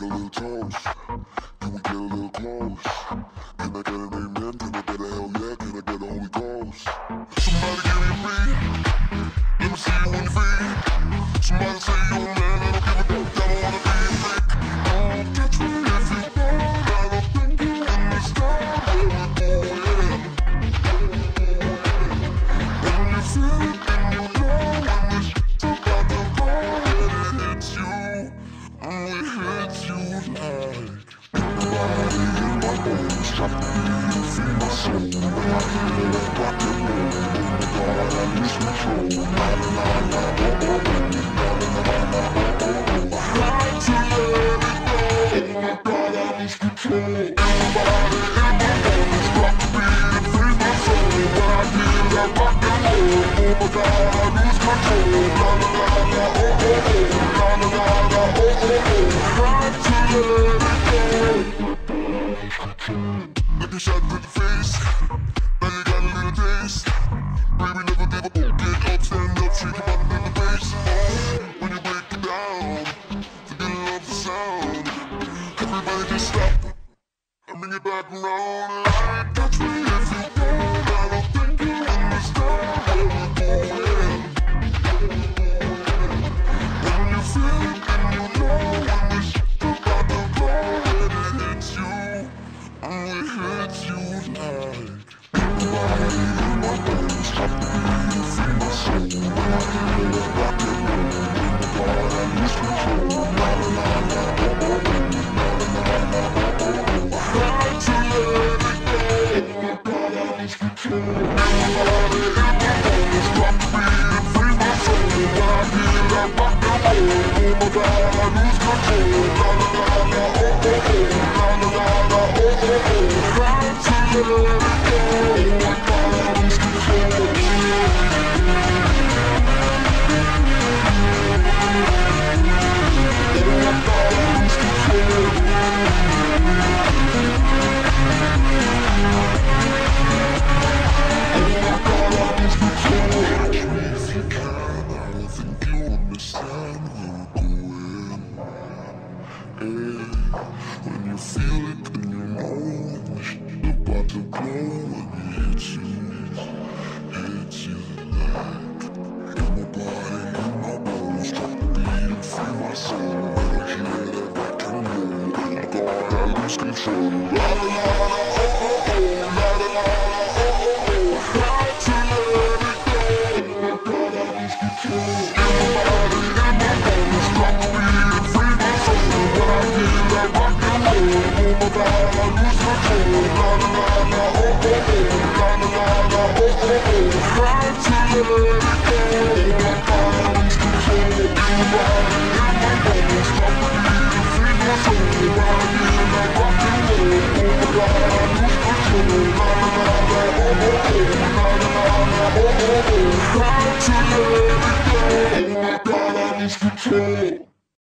make a little toast? Can we get a little close? Can I get an amen? Can I get a hell yeah? Bones, to be free my soul. When I hear that rock and roll, oh my God, I lose control. La la la la, oh oh oh, la la la la, oh oh oh. I had to let it go. Oh my God, I lose control. Everybody in my bones, try to be free my soul. When I hear that rock and roll, oh my God, I lose control. La la la la, oh oh oh, in face. Now you got a little taste. Baby, never give up. Get up, stand up, shake your body. When you break it down, forget love the sound. Everybody just stop and bring it back around. And touch me if you. It go Oh Hey, when you feel it, then you know when shit's about to blow when it hits you, hits you like in my body, in my bones, drop the beat and free my soul. When I hear that rock and roll, oh my God, I lose control. La la la oh oh oh, la la la oh oh oh. Had to let it go. Oh my I lose control. In my bones, drop the control.